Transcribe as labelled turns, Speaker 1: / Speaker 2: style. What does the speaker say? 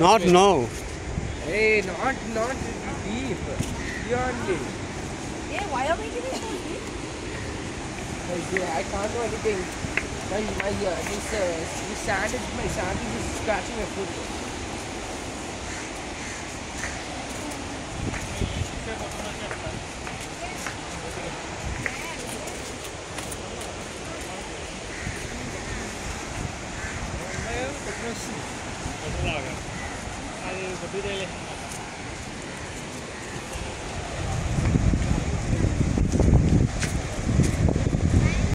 Speaker 1: Not now.
Speaker 2: Hey, not not deep. Beyond deep.
Speaker 3: Hey, why are we giving so deep?
Speaker 2: Like, I can't do anything. My my uh, this uh, this sand is my sand is scratching my foot.
Speaker 4: അത് Ahí,